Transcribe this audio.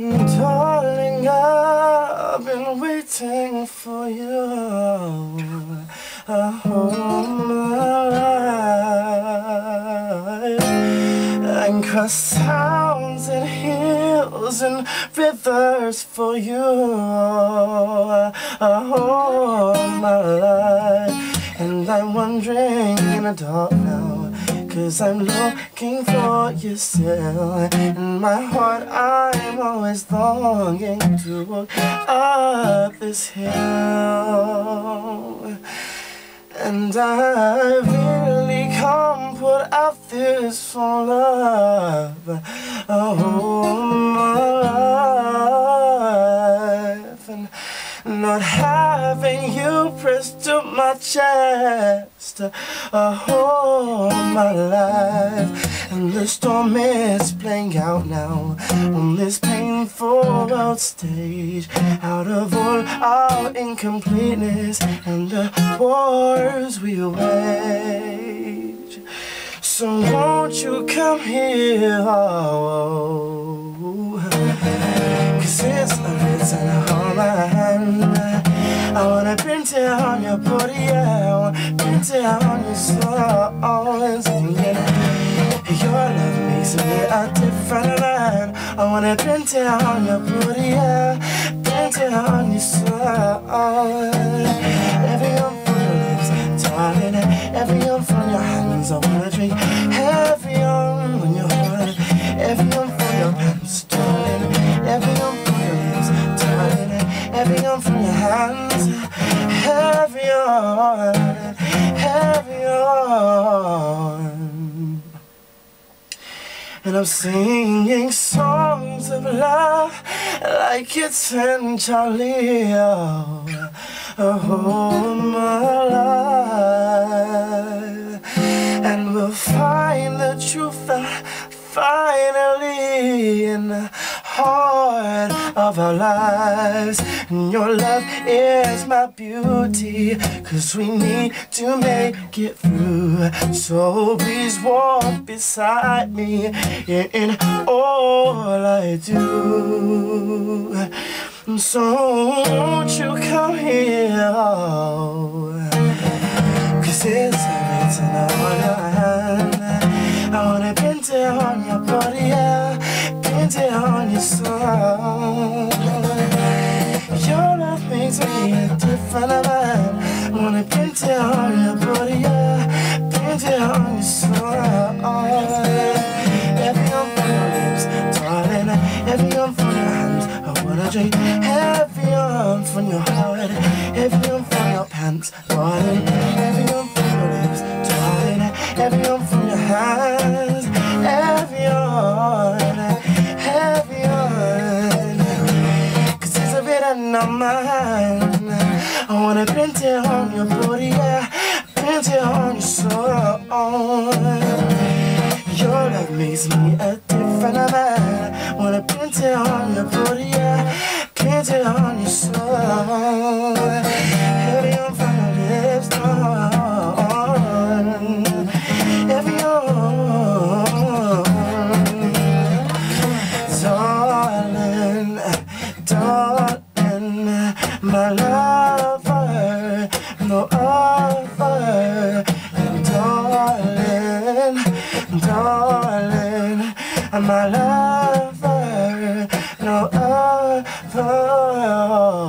Darling, I've been waiting for you. A whole life And cross towns and hills and rivers for you. A whole my life And I'm wandering in the dark Cause I'm looking for you still. In my heart I'm always longing to walk up this hill. And I really can't put out this for love. Oh my life. And not having to my chest. A whole my life. And the storm is playing out now. On this painful world stage. Out of all our incompleteness And the wars we wage. So won't you come here? oh, wanna print it on your soul and it. Your love makes me a different man. I wanna print it on your body, yeah. Print it on your soul. Every on from your lips, darling. Every on from your hands. I wanna Every on from your hands heavy on, heavy on. And I'm singing songs of love like it's in Charlie. Oh, oh my life. And we'll find the truth uh, finally in the heart of our lives. And your love is my beauty cause we need to make it through. So please walk beside me in all I do. So won't you come here? Cause it's I want I wanna paint it on your body, a different man Wanna paint it on your body, yeah. Paint it on your soul oh. Every on from your lips, darling. Every on from your hands I wanna drink Every on from your heart. Every on your soul Your love makes me a different man. Wanna print it on your body, yeah. Print it on your soul. Heavy on your lips, Heavy on Darling, darling my lover, no other, darling, darling, my lover, no other.